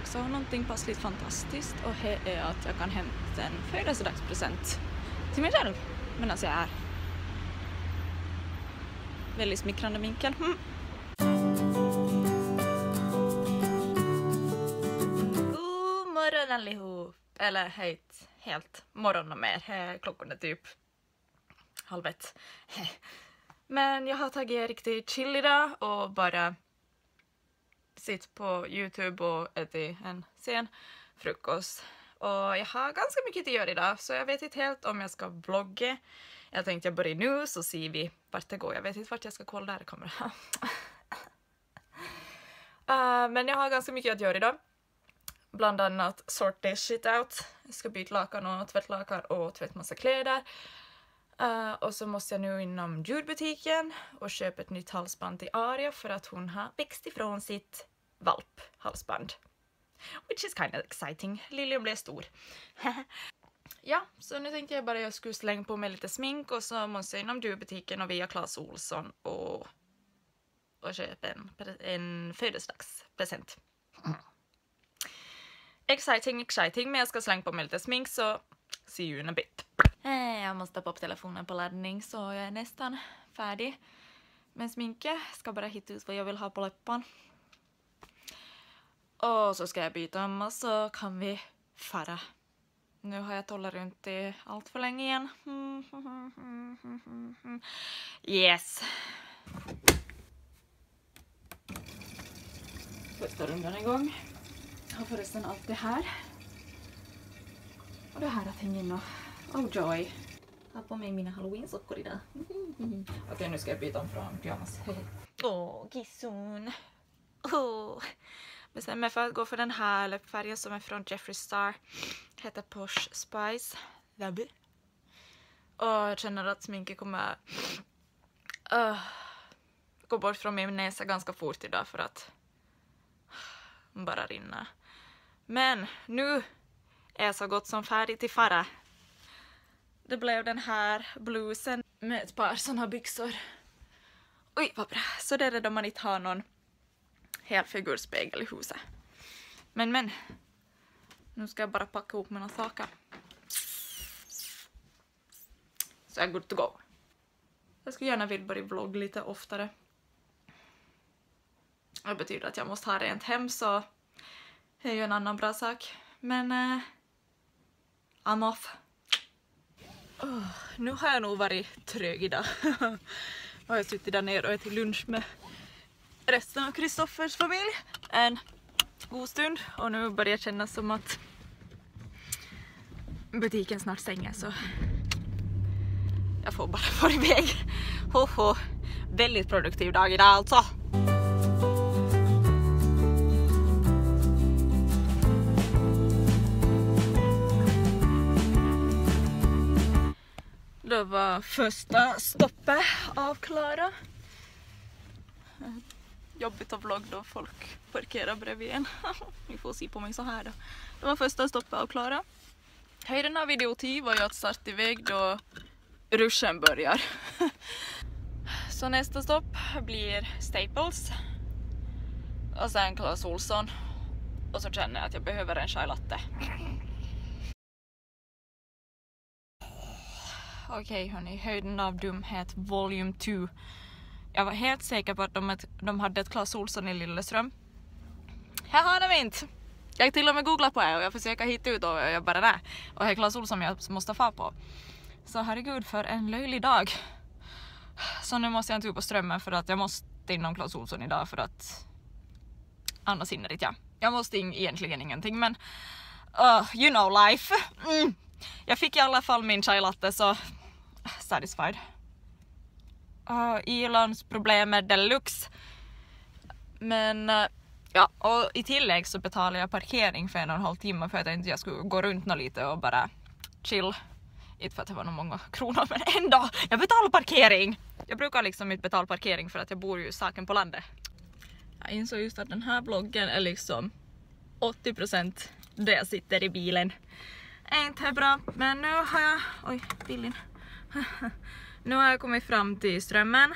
också någonting passligt fantastiskt och det är att jag kan hämta en födelsedagspresent till mig själv medan jag är här. Väldigt smickrande vinkel. Mm. God morgon allihop! Eller hejt, helt morgon och mer. Klockan är typ halv ett. Men jag har tagit riktigt chill idag och bara sitt på Youtube och ätit en sen frukost. Och jag har ganska mycket att göra idag så jag vet inte helt om jag ska vlogga. Jag tänkte jag börjar nu så ser vi vart det går. Jag vet inte vart jag ska kolla där kommer uh, eh, Men jag har ganska mycket att göra idag. Bland annat sort this shit out. Jag ska byta lakan och tvättlakan och tvätta massa kläder. Uh, och så måste jag nu inom ljudbutiken och köpa ett nytt halsband till Aria för att hon har växt ifrån sitt valphalsband. Which is kind of exciting. Lilium blev stor. ja, så nu tänkte jag bara att jag skulle slänga på mig lite smink och så måste jag inom ljudbutiken och via Clas Olsson och, och köpa en, en födelsedagspresent. Exciting, exciting, men jag ska slänga på mig lite smink så see you in a bit. Eh, jag måste ta upp telefonen på laddning så jag är nästan färdig med sminket. Ska bara hitta ut vad jag vill ha på läpparna. Och så ska jag byta amma så kan vi fara. Nu har jag tollat runt det allt för länge igen. Yes. Första rundan igång. Jag har förresten allt det här. Och det här att hänga in och Oh joy. Har på mig mina halloween-sockor idag. Okej, okay, nu ska jag byta om från pyjamas. Åh, oh, kissun. Oh. Bestämmer för att gå för den här läppfärgen som är från Jeffree Star. Heter Posh Spice. Love. Och jag känner att sminket kommer uh, gå bort från min näsa ganska fort idag för att bara rinna. Men nu är jag så gott som färdig till fara. Det blev den här blusen med ett par såna byxor. Oj vad bra, så det är det då man inte har någon helfigurspegel i huset. Men men, nu ska jag bara packa ihop mina saker. Så jag är good to go. Jag skulle gärna vilja börja vlogga lite oftare. Det betyder att jag måste ha rent hem så det är ju en annan bra sak. Men uh, I'm off. Oh, nu har jag nog varit trög idag. Jag har suttit där nere och ätit lunch med resten av Kristoffers familj en god stund och nu börjar det kännas som att butiken snart stänger så jag får bara få iväg. Ho, ho. Väldigt produktiv dag idag alltså. Det var första stoppet avklara. Jobbigt att vlogga då folk parkerar bredvid en. Ni får se på mig så här då. Det var första stoppet av Klara. Höjden av idioti var ju att starta iväg då ruschen börjar. Så nästa stopp blir Staples. Och sen Clas Olsson Och så känner jag att jag behöver en chai latte. Okej okay, hörni, höjden av dumhet volume 2. Jag var helt säker på att de, de hade ett Clas Ohlson i Lilleström. Här har de inte! Jag till och med googlat på det och jag försöker hitta ut och jag bara nej. Och det är Clas Ohlson jag måste få på. Så herregud för en löjlig dag. Så nu måste jag inte ut på strömmen för att jag måste inom Clas Ohlson idag för att annars hinner inte jag. Jag måste in, egentligen ingenting men uh, you know life. Mm. Jag fick i alla fall min chai latte så satisfied. Ah, uh, Elons problem är deluxe. Men uh, ja, och i tillägg så betalade jag parkering för en och en halv timme för att jag inte jag skulle gå runt nå lite och bara chill. Inte för att det var många kronor men ändå, jag betalar parkering! Jag brukar liksom inte betala parkering för att jag bor ju saken på landet. Jag insåg just att den här bloggen är liksom 80% där jag sitter i bilen. Är inte bra men nu har jag, oj bilen nu har jag kommit fram till strömmen.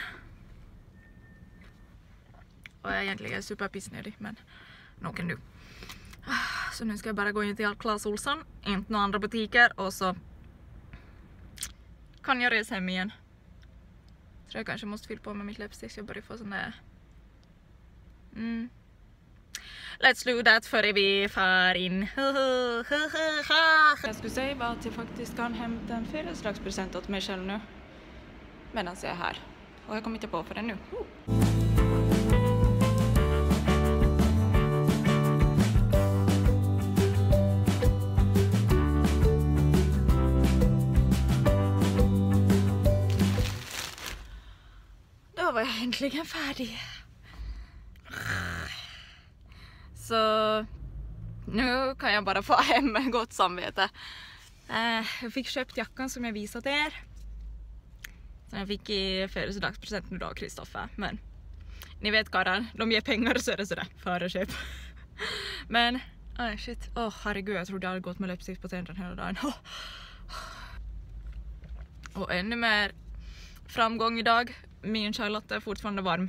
Och jag är egentligen superpissnödig men nog kan du. Så nu ska jag bara gå in till Clas Ohlson, inte några andra butiker och så kan jag resa hem igen. Tror jag kanske måste fylla på med mitt läppstift, jag börjar få sån där... Mm. Let's do that före vi far in. jag skulle säga var att jag faktiskt kan hämta en födelsedagspresent åt mig själv nu. Medan jag är här. Och jag kommer inte på för det nu. Då var jag äntligen färdig. Så nu kan jag bara få hem med gott samvete. Eh, jag fick köpt jackan som jag visat er. Som jag fick i födelsedagspresent nu då, Kristoffer. Men ni vet karlar, de ger pengar så är det sådär, föreköp. Men, oh shit. Åh oh, herregud, jag trodde jag hade gått med läppstift på tänderna hela dagen. Oh. Och ännu mer framgång idag. Min Charlotte är fortfarande varm.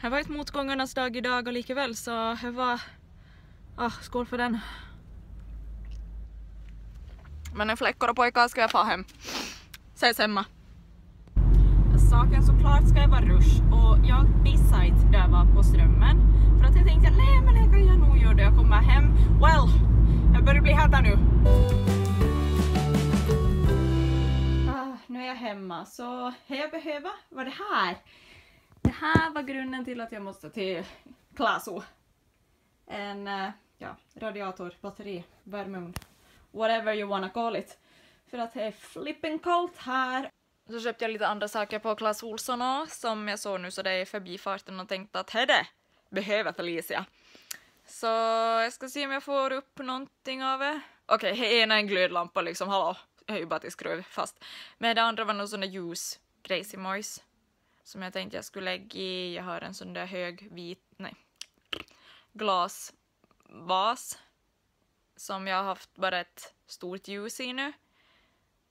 Det var ett motgångarnas dag idag och likaväl så det var... Ah, skål för den. Men en fläckor och pojkar ska jag få hem. Ses hemma. Saken såklart ska jag vara rush och jag missade inte där jag var på strömmen. För att jag tänkte nej men det kan jag nog göra då jag kommer hem. Well, jag börjar bli här nu. Ah, nu är jag hemma så det jag behöver var det här. Det här var grunden till att jag måste till Klaso. En uh, ja, radiator, batteri, värmeugn, whatever you wanna call it. För att det är flipping kallt här. Så köpte jag lite andra saker på Clas Ohlson också, som jag såg nu så det är förbifarten och tänkte att det behöver Felicia. Så jag ska se om jag får upp någonting av det. Okej, okay, ena är en glödlampa liksom, hallå, jag är ju bara till skruv fast. Men det andra var någon sån där ljus Crazy Moise som jag tänkte jag skulle lägga i. Jag har en sån där hög vit, nej, glasvas som jag har haft bara ett stort ljus i nu.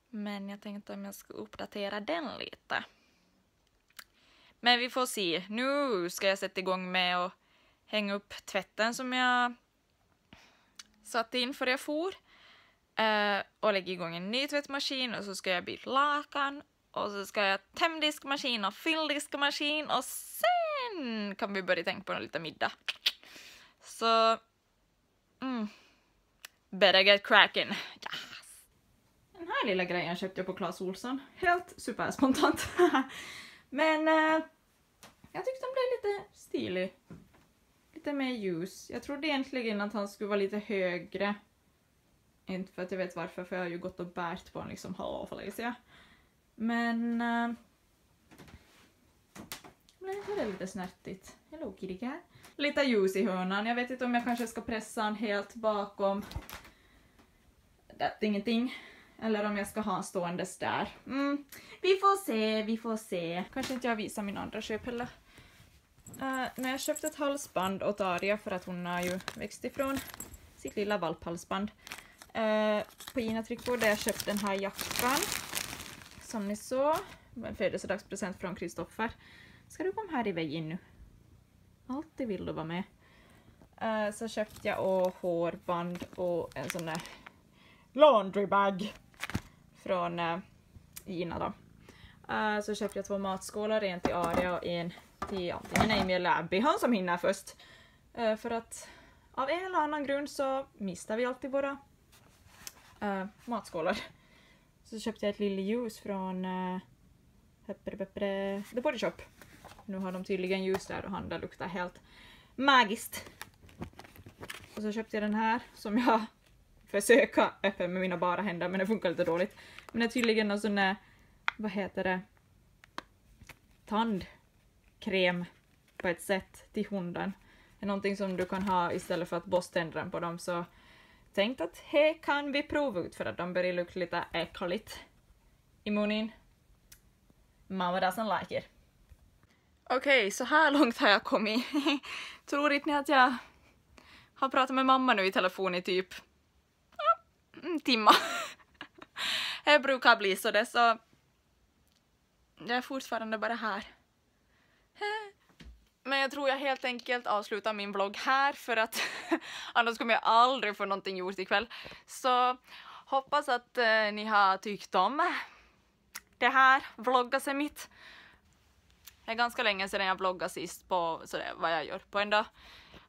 Men jag tänkte om jag ska uppdatera den lite. Men vi får se. Nu ska jag sätta igång med att hänga upp tvätten som jag satte in för jag for. Uh, och lägga igång en ny tvättmaskin och så ska jag byta lakan och så ska jag tömdiskmaskin och fylldiskmaskin och sen kan vi börja tänka på lite middag. Så... Mm. Better get cracking. Yes. Den här lilla grejen köpte jag på Clas Ohlson. Helt superspontant. Men äh, jag tyckte den blev lite stilig. Lite mer ljus. Jag trodde egentligen att han skulle vara lite högre. Inte för att jag vet varför, för jag har ju gått och bärt på honom liksom, halva för länge sedan. Men... Äh, det är lite snärtigt. Hello kitty cat. Lite ljus i hörnan. Jag vet inte om jag kanske ska pressa den helt bakom det ingenting. Eller om jag ska ha en ståendes där. Mm. Vi får se, vi får se. Kanske inte jag visar min andra köp heller. Uh, när jag köpte ett halsband åt Aria för att hon har ju växt ifrån sitt lilla valphalsband. Uh, på Gina Tricot där jag köpte den här jackan som ni såg. En födelsedagspresent från Kristoffer. Ska du komma här i väggen nu? Alltid vill du vara med. Uh, så köpte jag och hårband och en sån där laundry bag från uh, Gina då. Uh, så köpte jag två matskålar, en till Aria och en till antingen Amy eller Abby, han som hinner först. Uh, för att av en eller annan grund så missar vi alltid våra uh, matskålar. Så köpte jag ett lille ljus från uh, The Body Shop. Nu har de tydligen ljus där och han där luktar helt magiskt. Och så köpte jag den här som jag försöker öppna med mina bara händer men det funkar lite dåligt. Men det är tydligen någon sån här, vad heter det, tandkräm på ett sätt till hunden. Det är någonting som du kan ha istället för att borsta tänderna på dem så tänkt att det kan vi prova ut för att de börjar lukta lite äckligt i munnen. Mamma doesn't like it. Okej, okay, så här långt har jag kommit. Tror inte ni att jag har pratat med mamma nu i telefon i typ en timme? det brukar bli så det så jag är fortfarande bara här. men jag tror jag helt enkelt avslutar min vlogg här för att annars kommer jag aldrig få någonting gjort ikväll. Så hoppas att eh, ni har tyckt om det här vloggaset mitt. Det är ganska länge sedan jag vloggade sist på sådär, vad jag gör på en dag.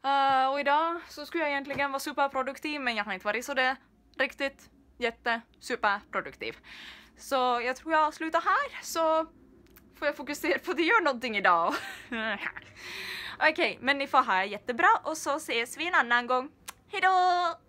Uh, och idag så skulle jag egentligen vara superproduktiv men jag har inte varit så det riktigt jätte superproduktiv. Så jag tror jag slutar här så får jag fokusera på att göra någonting idag. Okej, okay, men ni får ha det jättebra och så ses vi en annan gång. Hejdå!